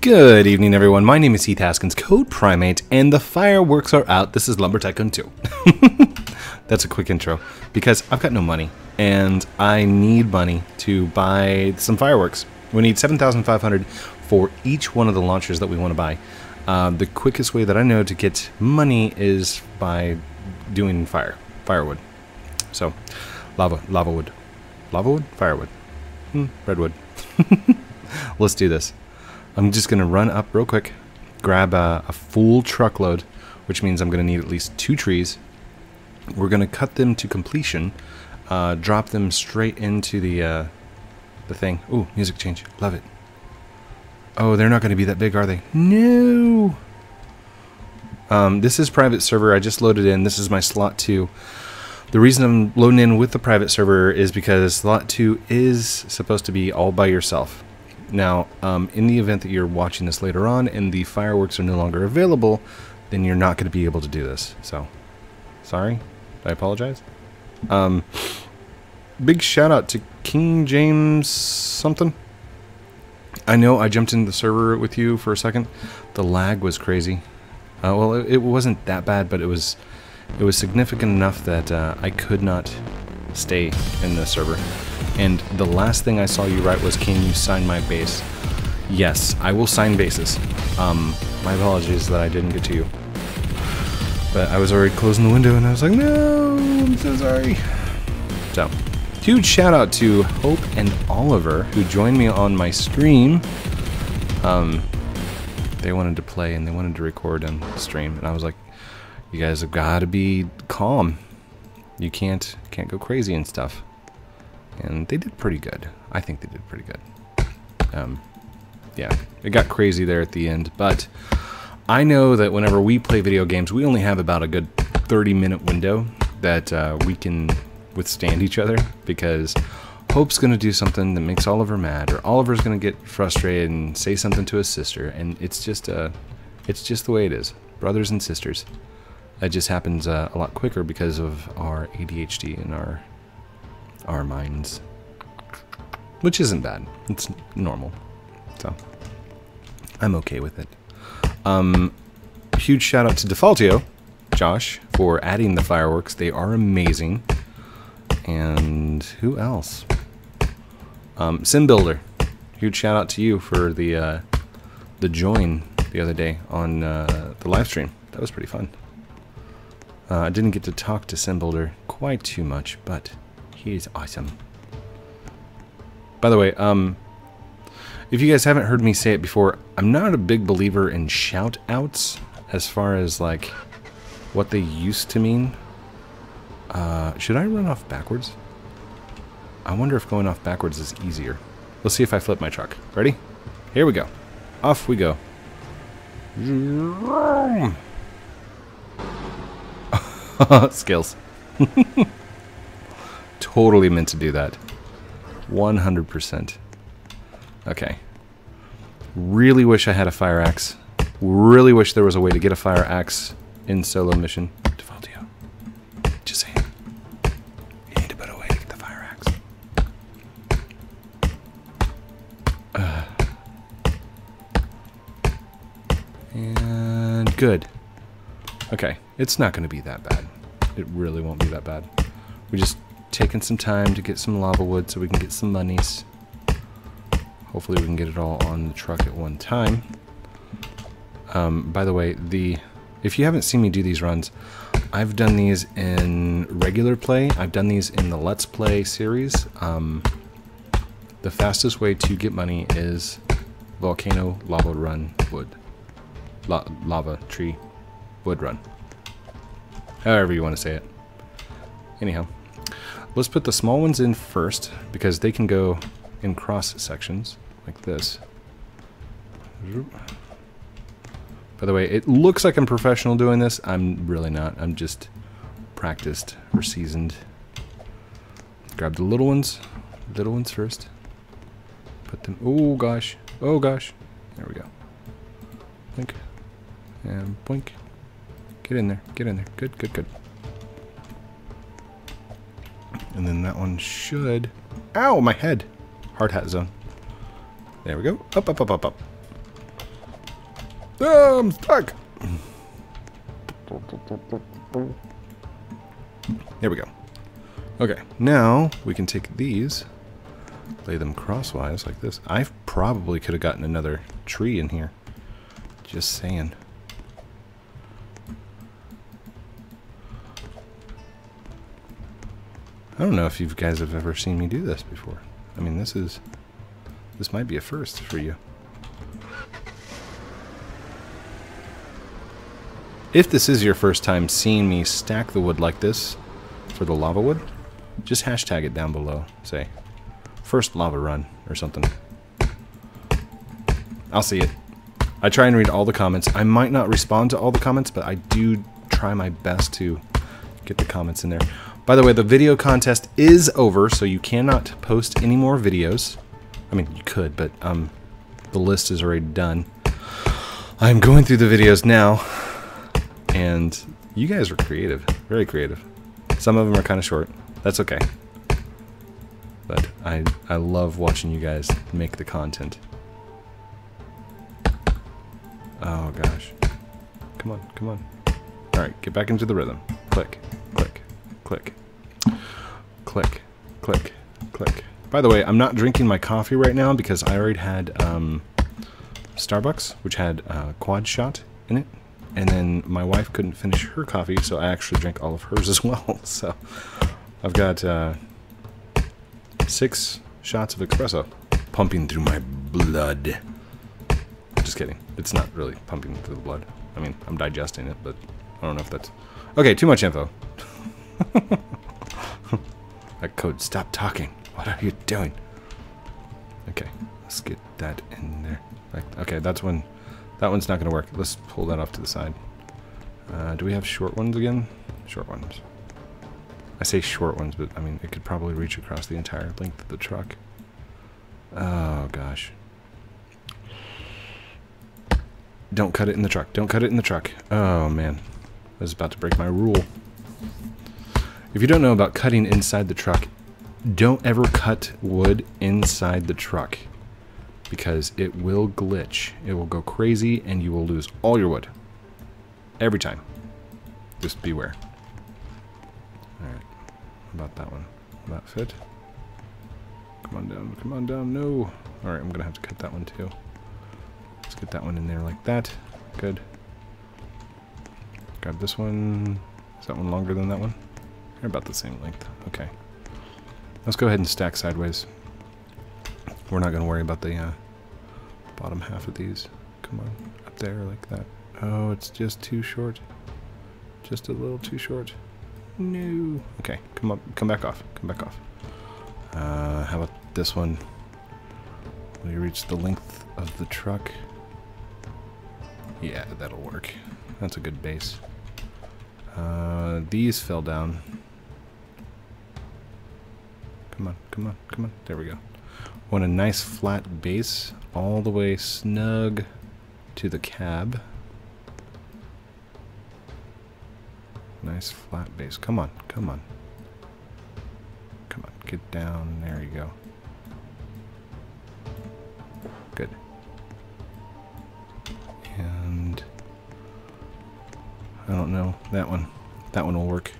Good evening, everyone. My name is Heath Haskins, CodePrime8, and the fireworks are out. This is Lumber Tycoon 2. That's a quick intro because I've got no money and I need money to buy some fireworks. We need 7,500 for each one of the launchers that we want to buy. Uh, the quickest way that I know to get money is by doing fire, firewood. So, lava, lava wood, lava wood, firewood, hmm, redwood. Let's do this. I'm just going to run up real quick, grab a, a full truckload, which means I'm going to need at least two trees. We're going to cut them to completion, uh, drop them straight into the uh, the thing. Ooh, music change. Love it. Oh, they're not going to be that big, are they? No. Um, this is private server. I just loaded in. This is my slot 2. The reason I'm loading in with the private server is because slot 2 is supposed to be all by yourself. Now, um, in the event that you're watching this later on and the fireworks are no longer available, then you're not going to be able to do this. So, sorry. I apologize. Um, big shout out to King James something. I know I jumped into the server with you for a second. The lag was crazy. Uh, well, it, it, wasn't that bad, but it was it was significant enough that uh, I could not stay in the server. And the last thing I saw you write was, can you sign my base? Yes, I will sign bases. Um, my apologies that I didn't get to you. But I was already closing the window and I was like, no, I'm so sorry. So, huge shout out to Hope and Oliver who joined me on my stream. Um, they wanted to play and they wanted to record and stream. And I was like, you guys have got to be calm. You can't can't go crazy and stuff and they did pretty good. I think they did pretty good. Um, yeah, it got crazy there at the end, but I know that whenever we play video games, we only have about a good 30 minute window that uh, we can withstand each other because Hope's going to do something that makes Oliver mad, or Oliver's going to get frustrated and say something to his sister, and it's just uh, it's just the way it is, brothers and sisters. It just happens uh, a lot quicker because of our ADHD and our our minds. Which isn't bad. It's normal. So, I'm okay with it. Um, huge shout out to Defaultio, Josh, for adding the fireworks. They are amazing. And who else? Um, Sim Builder. Huge shout out to you for the uh, the join the other day on uh, the live stream. That was pretty fun. Uh, I didn't get to talk to Sim Builder quite too much, but He's awesome. By the way, um, if you guys haven't heard me say it before, I'm not a big believer in shout outs as far as like what they used to mean. Uh, should I run off backwards? I wonder if going off backwards is easier. Let's see if I flip my truck. Ready? Here we go. Off we go. Skills. totally meant to do that. 100%. Okay. Really wish I had a fire axe. Really wish there was a way to get a fire axe in solo mission. Defaultio. Just saying. You need to put a way to get the fire axe. Uh. And good. Okay, it's not going to be that bad. It really won't be that bad. We just taking some time to get some lava wood so we can get some monies. Hopefully we can get it all on the truck at one time. Um, by the way, the if you haven't seen me do these runs, I've done these in regular play. I've done these in the Let's Play series. Um, the fastest way to get money is volcano lava run wood. La lava tree wood run. However you want to say it. Anyhow. Let's put the small ones in first because they can go in cross sections like this. By the way, it looks like I'm professional doing this. I'm really not. I'm just practiced or seasoned. Grab the little ones. Little ones first. Put them... Oh, gosh. Oh, gosh. There we go. Blink. And blink. Get in there. Get in there. Good, good, good. And then that one should... Ow, my head! Hard hat zone. There we go. Up, up, up, up, up. I'm stuck. There we go. Okay, now we can take these, lay them crosswise like this. I probably could have gotten another tree in here. Just saying. I don't know if you guys have ever seen me do this before. I mean, this is... This might be a first for you. If this is your first time seeing me stack the wood like this for the lava wood, just hashtag it down below. Say, first lava run or something. I'll see it. I try and read all the comments. I might not respond to all the comments, but I do try my best to get the comments in there. By the way, the video contest is over, so you cannot post any more videos. I mean, you could, but um, the list is already done. I'm going through the videos now and you guys are creative, very creative. Some of them are kind of short. That's okay. But I I love watching you guys make the content. Oh gosh. Come on, come on. All right, get back into the rhythm. Click, click, click. Click, click, click. By the way, I'm not drinking my coffee right now because I already had um, Starbucks, which had uh, quad shot in it and then my wife couldn't finish her coffee, so I actually drank all of hers as well. So I've got uh, six shots of espresso pumping through my blood. Just kidding. It's not really pumping through the blood. I mean, I'm digesting it, but I don't know if that's... Okay, too much info. that code, stop talking. What are you doing? Okay, let's get that in there. Okay, that's when that one's not going to work. Let's pull that off to the side. Uh, do we have short ones again? Short ones. I say short ones, but I mean, it could probably reach across the entire length of the truck. Oh, gosh. Don't cut it in the truck. Don't cut it in the truck. Oh, man. I was about to break my rule. If you don't know about cutting inside the truck, don't ever cut wood inside the truck because it will glitch. It will go crazy and you will lose all your wood. Every time. Just beware. Alright. about that one? Will that fit? Come on down. Come on down. No. Alright, I'm going to have to cut that one too. Let's get that one in there like that. Good. Grab this one. Is that one longer than that one? They're about the same length. Okay. Let's go ahead and stack sideways. We're not going to worry about the uh, bottom half of these. Come on, up there like that. Oh, it's just too short. Just a little too short. No. Okay, come up, come back off. Come back off. Uh, how about this one? You reach the length of the truck? Yeah, that'll work. That's a good base. Uh, these fell down. Come on, come on, come on. There we go. Want a nice flat base all the way snug to the cab. Nice flat base. Come on, come on. Come on, get down. There you go. Good. And I don't know. That one. That one will work.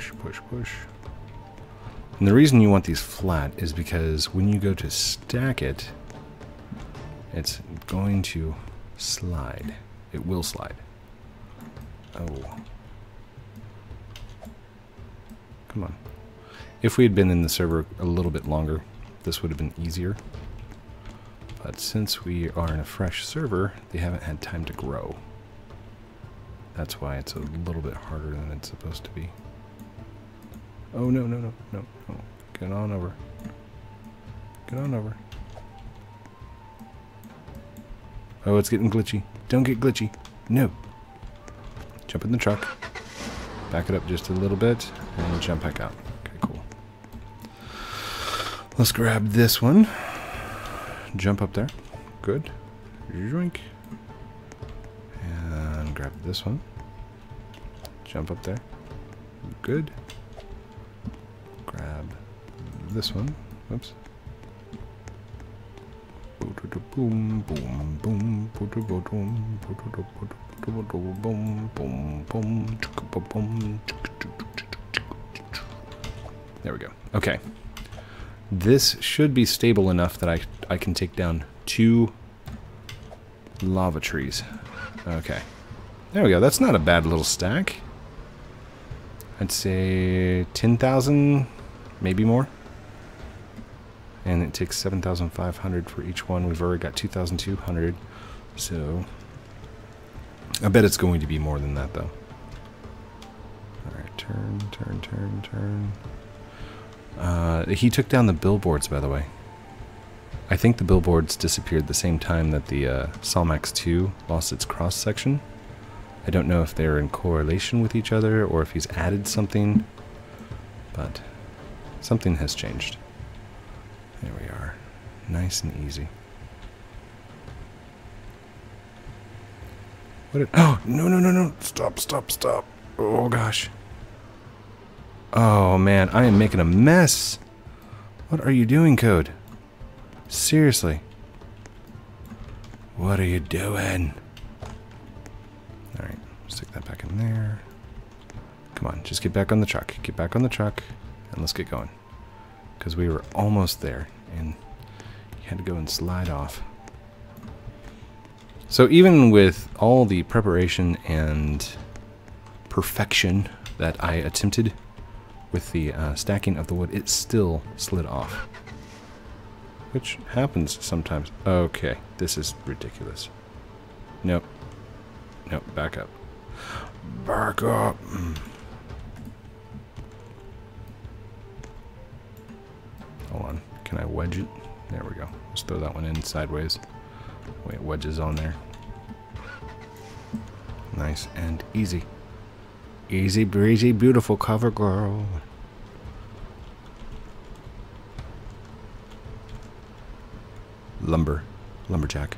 Push, push, push. And the reason you want these flat is because when you go to stack it, it's going to slide. It will slide. Oh. Come on. If we had been in the server a little bit longer, this would have been easier. But since we are in a fresh server, they haven't had time to grow. That's why it's a little bit harder than it's supposed to be. Oh, no, no, no, no, no. Get on over. Get on over. Oh, it's getting glitchy. Don't get glitchy. No. Jump in the truck. Back it up just a little bit, and jump back out. Okay, cool. Let's grab this one. Jump up there. Good. Drink. And grab this one. Jump up there. Good this one. Oops. Boom, boom, boom, boom, boom, boom, boom, There we go. Okay. This should be stable enough that I, I can take down two lava trees. Okay. There we go. That's not a bad little stack. I'd say 10,000, maybe more. It takes 7,500 for each one. We've already got 2,200. So I bet it's going to be more than that, though. Alright, turn, turn, turn, turn. Uh, he took down the billboards, by the way. I think the billboards disappeared the same time that the uh, Sawmax 2 lost its cross section. I don't know if they're in correlation with each other or if he's added something, but something has changed. There we are. Nice and easy. What? Did, oh no no no no! Stop stop stop! Oh gosh! Oh man, I am making a mess. What are you doing, Code? Seriously. What are you doing? Alright, stick that back in there. Come on, just get back on the truck. Get back on the truck, and let's get going. Because we were almost there, and you had to go and slide off. So even with all the preparation and perfection that I attempted with the uh, stacking of the wood, it still slid off which happens sometimes. Okay, this is ridiculous. Nope. Nope, back up. Back up. Hold on. Can I wedge it? There we go. Let's throw that one in sideways. Wait, wedges on there. Nice and easy. Easy breezy, beautiful cover girl. lumber, lumberjack.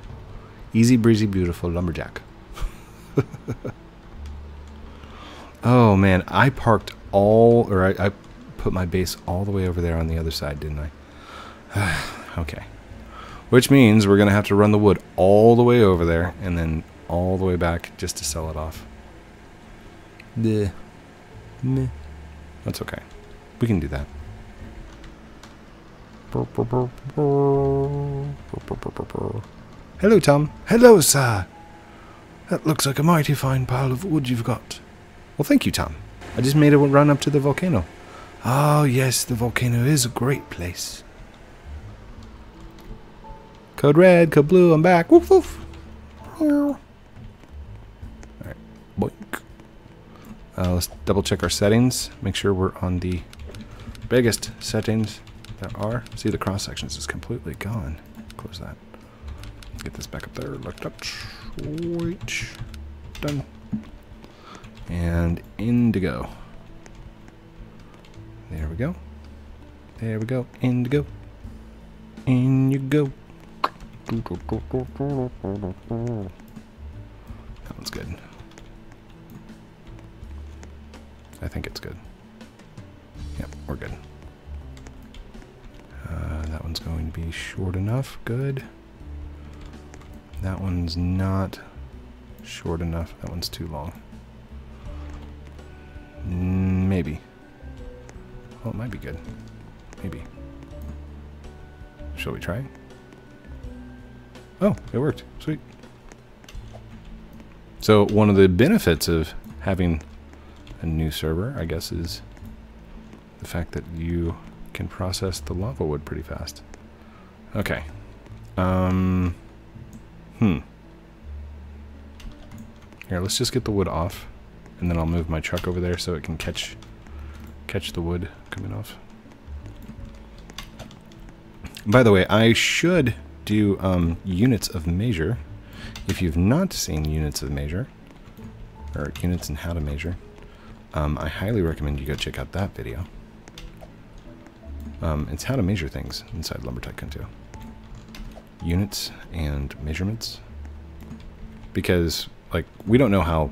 Easy breezy, beautiful lumberjack. oh man, I parked all, or I, I, put my base all the way over there on the other side, didn't I? okay. Which means we're going to have to run the wood all the way over there and then all the way back just to sell it off. Meh. Meh. That's okay. We can do that. Hello, Tom. Hello, sir. That looks like a mighty fine pile of wood you've got. Well, thank you, Tom. I just made a run up to the volcano. Oh, yes, the volcano is a great place. Code red, code blue, I'm back. Woof woof. Alright, boink. Uh, let's double check our settings. Make sure we're on the biggest settings there are. See, the cross sections is completely gone. Close that. Get this back up there. Looked up. Done. And indigo. There we go. There we go. Indigo. In you go. That one's good. I think it's good. Yep, we're good. Uh, that one's going to be short enough. Good. That one's not short enough. That one's too long. Well, it might be good. Maybe. Shall we try? Oh, it worked. Sweet. So one of the benefits of having a new server, I guess, is the fact that you can process the lava wood pretty fast. Okay. Um, hmm. Here, let's just get the wood off, and then I'll move my truck over there so it can catch catch the wood coming off. By the way, I should do um, units of measure. If you've not seen units of measure, or units and how to measure, um, I highly recommend you go check out that video. Um, it's how to measure things inside Lumber Tycoon 2. Units and measurements. Because, like, we don't know how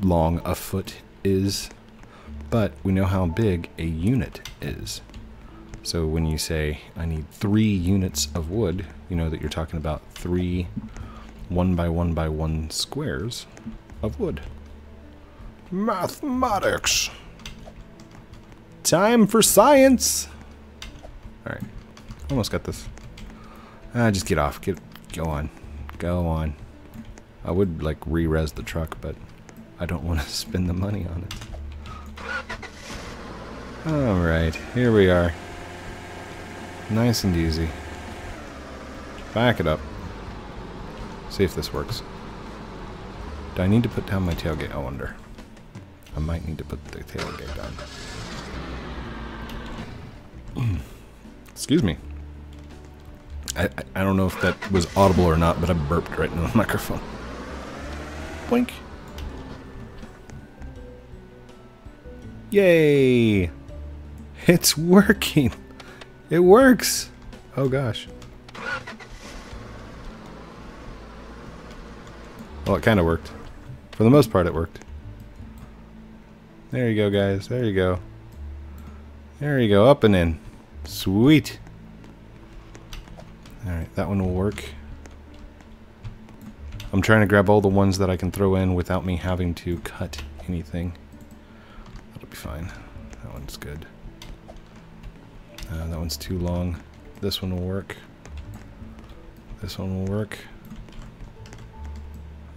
long a foot is, but we know how big a unit is. So when you say I need three units of wood, you know that you're talking about three one by one by one squares of wood. Mathematics. Time for science. All right, almost got this. Ah, just get off. Get go on, go on. I would like re-res the truck, but I don't want to spend the money on it. All right, here we are. Nice and easy. Back it up. See if this works. Do I need to put down my tailgate? I wonder. I might need to put the tailgate down. Excuse me. I, I, I don't know if that was audible or not, but I burped right into the microphone. Boink. Yay! It's working! It works! Oh gosh. Well, it kind of worked. For the most part, it worked. There you go, guys. There you go. There you go. Up and in. Sweet. Alright, that one will work. I'm trying to grab all the ones that I can throw in without me having to cut anything. That'll be fine. That one's good. Uh, that one's too long. This one will work. This one will work.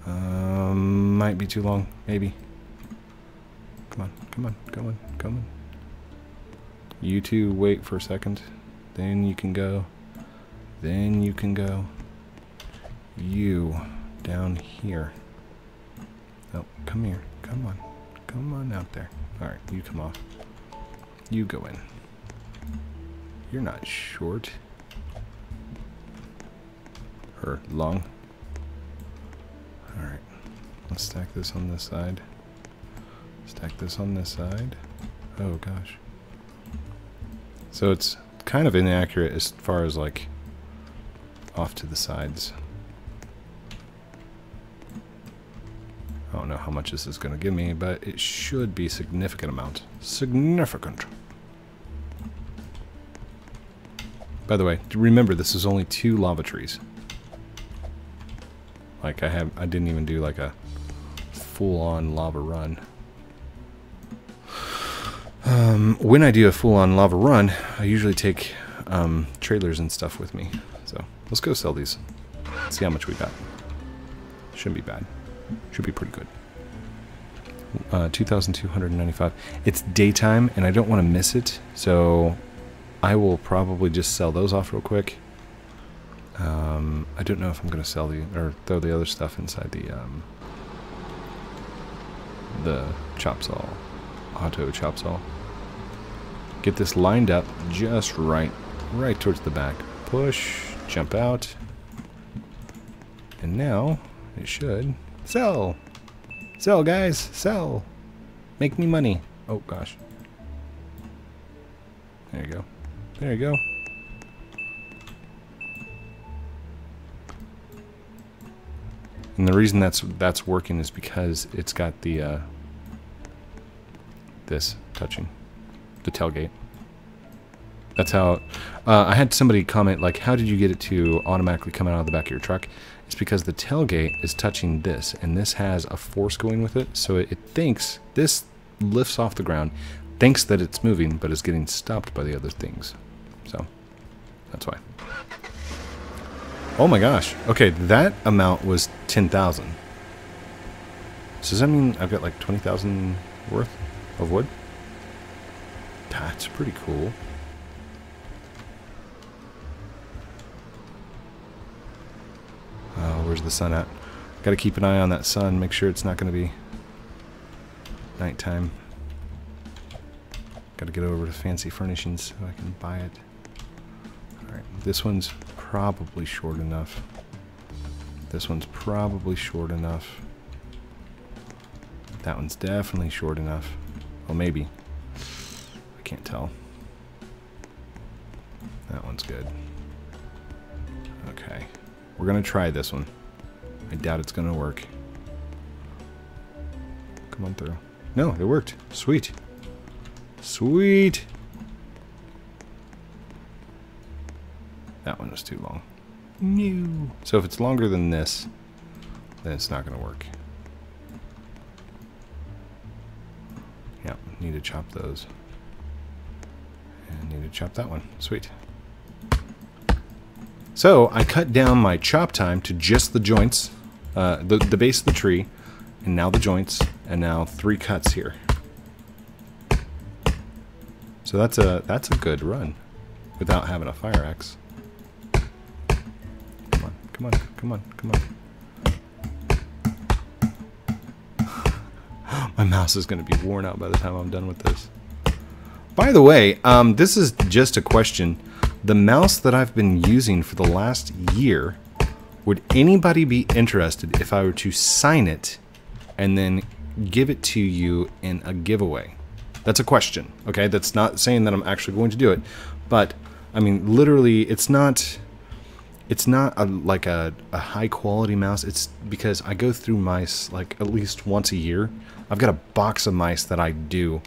Um, might be too long. Maybe. Come on, come on, come on, come on. You two wait for a second. Then you can go. Then you can go. You down here. Oh, come here. Come on. Come on out there. Alright, you come off. You go in. You're not short. Or long. Alright. Let's stack this on this side. Stack this on this side. Oh gosh. So it's kind of inaccurate as far as like off to the sides. I don't know how much this is going to give me, but it should be significant amount. Significant. By the way, remember this is only two lava trees. Like I have, I didn't even do like a full-on lava run. Um, when I do a full-on lava run, I usually take um, trailers and stuff with me. So let's go sell these. See how much we got. Shouldn't be bad. Should be pretty good. Uh, 2,295. It's daytime, and I don't want to miss it, so I will probably just sell those off real quick. Um, I don't know if I'm going to sell the or throw the other stuff inside the um, the chop saw, auto chop saw. Get this lined up just right, right towards the back. Push, jump out, and now it should sell. Sell, guys, sell. Make me money. Oh gosh. There you go. There you go. And the reason that's that's working is because it's got the uh, this touching the tailgate. That's how uh, I had somebody comment like, "How did you get it to automatically come out of the back of your truck?" It's because the tailgate is touching this, and this has a force going with it, so it, it thinks this lifts off the ground, thinks that it's moving, but is getting stopped by the other things. So that's why. Oh my gosh. Okay, that amount was 10,000. So does that mean I've got like 20,000 worth of wood? That's pretty cool. Oh, where's the sun at? Gotta keep an eye on that sun, make sure it's not gonna be nighttime. Gotta get over to Fancy Furnishings so I can buy it. Alright, this one's probably short enough. This one's probably short enough. That one's definitely short enough. Well, maybe. I can't tell. That one's good. Okay. We're going to try this one. I doubt it's going to work. Come on through. No, it worked. Sweet. Sweet. That one was too long. No. So if it's longer than this, then it's not going to work. Yeah, need to chop those. And need to chop that one. Sweet. So I cut down my chop time to just the joints, uh, the, the base of the tree, and now the joints, and now three cuts here. So that's a that's a good run without having a fire axe. Come on, come on, come on, come on. My mouse is going to be worn out by the time I'm done with this. By the way, um, this is just a question. The mouse that I've been using for the last year, would anybody be interested if I were to sign it and then give it to you in a giveaway? That's a question, okay? That's not saying that I'm actually going to do it, but I mean, literally, it's not. It's not a, like a, a high quality mouse. It's because I go through mice like at least once a year. I've got a box of mice that I do.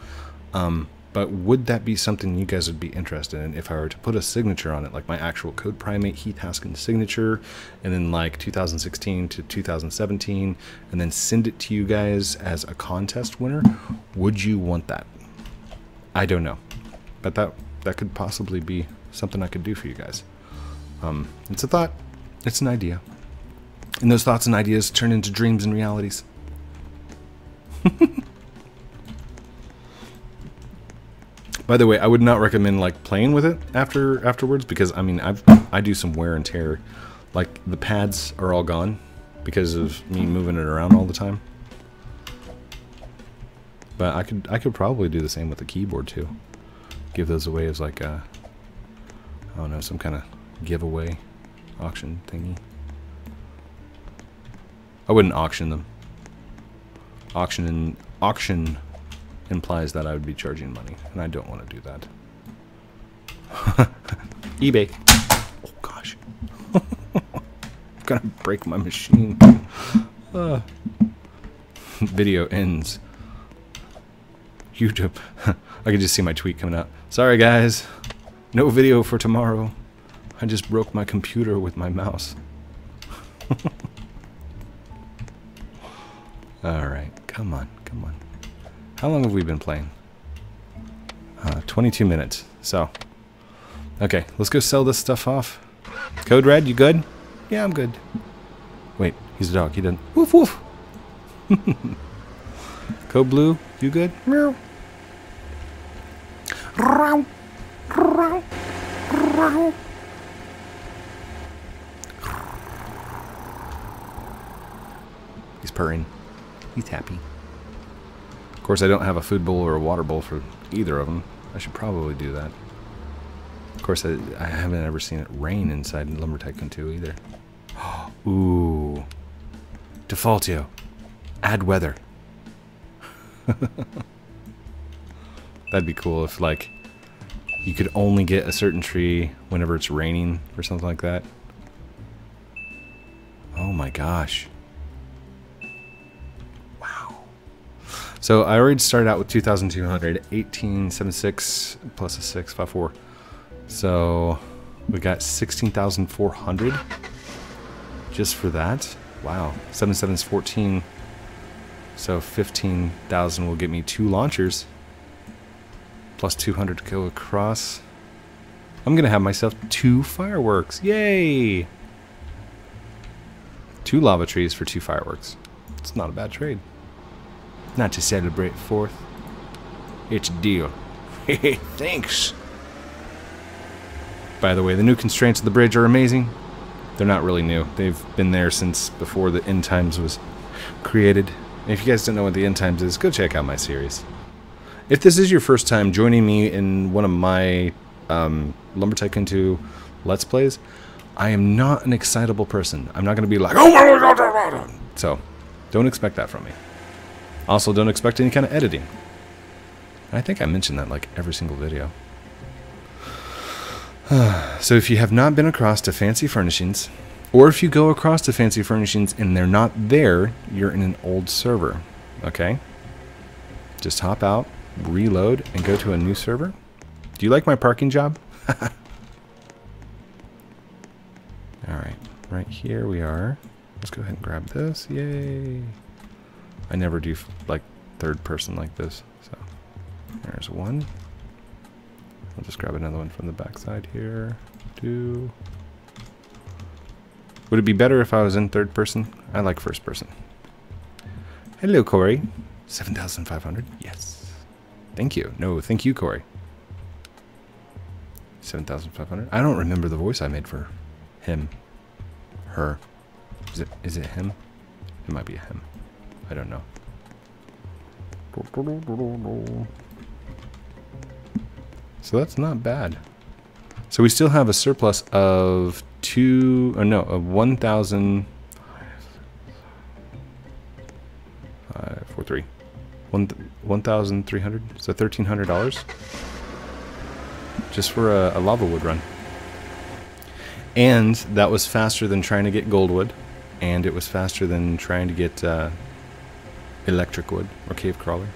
Um, but would that be something you guys would be interested in if I were to put a signature on it, like my actual CodePrime8 Heath Haskins signature, and then like 2016 to 2017, and then send it to you guys as a contest winner? Would you want that? I don't know, but that that could possibly be something I could do for you guys. Um, it's a thought, it's an idea, and those thoughts and ideas turn into dreams and realities. By the way, I would not recommend like playing with it after afterwards because I mean I've I do some wear and tear. Like the pads are all gone because of me moving it around all the time. But I could I could probably do the same with the keyboard too. Give those away as like a I don't know, some kind of giveaway auction thingy. I wouldn't auction them. Auction and auction implies that I would be charging money, and I don't want to do that. eBay. Oh gosh. I'm gonna break my machine. Uh. Video ends. YouTube. I can just see my tweet coming out. Sorry guys. No video for tomorrow. I just broke my computer with my mouse. Alright, come on, come on. How long have we been playing? Uh, 22 minutes. So, okay, let's go sell this stuff off. Code Red, you good? Yeah, I'm good. Wait, he's a dog. He doesn't. Woof woof. Code Blue, you good? Meow. He's purring. He's happy. Of course, I don't have a food bowl or a water bowl for either of them. I should probably do that. Of course, I, I haven't ever seen it rain inside Lumber Tycoon 2 either. Ooh. Defaultio. Add weather. That'd be cool if, like, you could only get a certain tree whenever it's raining or something like that. Oh my gosh. So I already started out with 2,200, 1876 plus a 6, 5, 4. So we got 16,400 just for that. Wow. 7 7 is 14. So 15,000 will get me two launchers. Plus 200 to go across. I'm to have myself two fireworks. Yay! Two lava trees for two fireworks. It's not a bad trade. Not to celebrate 4th. It's a deal. Thanks. By the way, the new constraints of the bridge are amazing. They're not really new. They've been there since before the End Times was created. If you guys don't know what the End Times is, go check out my series. If this is your first time joining me in one of my um, Lumber Tycoon 2 Let's Plays, I am not an excitable person. I'm not going to be like, oh my god, so don't expect that from me. Also, don't expect any kind of editing. I think I mentioned that like every single video. so if you have not been across to Fancy Furnishings, or if you go across to Fancy Furnishings and they're not there, you're in an old server. Okay? Just hop out, reload, and go to a new server. Do you like my parking job? All right, right here we are. Let's go ahead and grab this. Yay! I never do like third person like this. So there's one. I'll just grab another one from the backside here. Two. Would it be better if I was in third person? I like first person. Hello, Corey. 7,500. Yes. Thank you. No, thank you, Corey. 7,500. I don't remember the voice I made for him. Her. Is it, is it him? It might be a him. I don't know. So that's not bad. So we still have a surplus of two, or no, of 1,000, five, four, three, one, 1,300, so $1,300 just for a, a lava wood run. And that was faster than trying to get gold wood, and it was faster than trying to get uh, electric wood or cave crawler.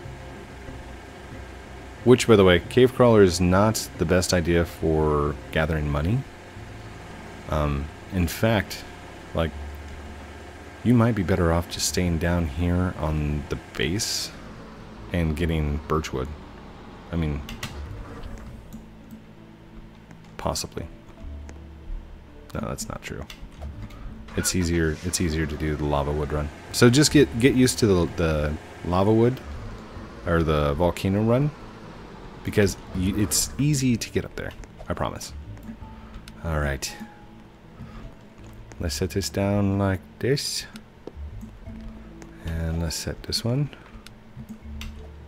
Which, by the way, cave crawler is not the best idea for gathering money. Um, in fact, like, you might be better off just staying down here on the base and getting birchwood. I mean, possibly. No, that's not true. It's easier. It's easier to do the lava wood run. So just get get used to the the lava wood or the volcano run because you, it's easy to get up there. I promise. All right. Let's set this down like this. And let's set this one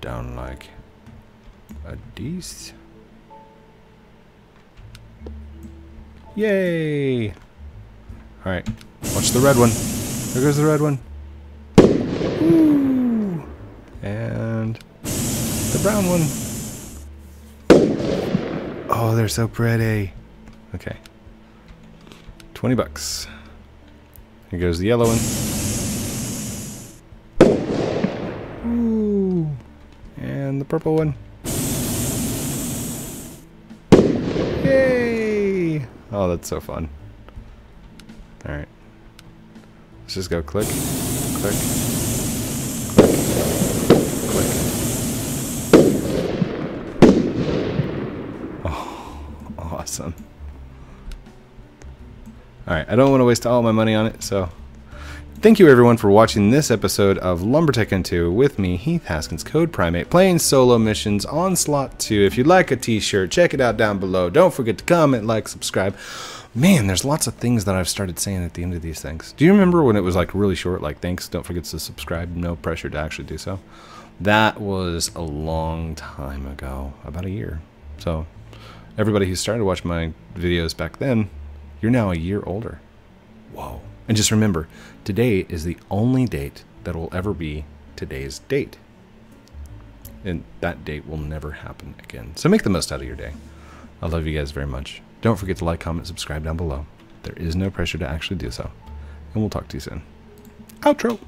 down like a this. Yay! Alright, watch the red one. There goes the red one. Ooh. And the brown one. Oh, they're so pretty. Okay. 20 bucks. Here goes the yellow one. Ooh. And the purple one. Yay! Oh, that's so fun. Alright. Let's just go click, click, click, click. Oh, awesome. Alright, I don't want to waste all my money on it, so... Thank you everyone for watching this episode of Lumber Tycoon 2 with me, Heath Haskins, CodePrime8, playing solo missions on Slot 2. If you'd like a t-shirt, check it out down below. Don't forget to comment, like, subscribe. Man, there's lots of things that I've started saying at the end of these things. Do you remember when it was like really short, like thanks, don't forget to subscribe, no pressure to actually do so? That was a long time ago, about a year. So everybody who started watching my videos back then, you're now a year older. Whoa. And just remember, today is the only date that will ever be today's date. And that date will never happen again. So make the most out of your day. I love you guys very much. Don't forget to like, comment, subscribe down below. There is no pressure to actually do so. And we'll talk to you soon. Outro!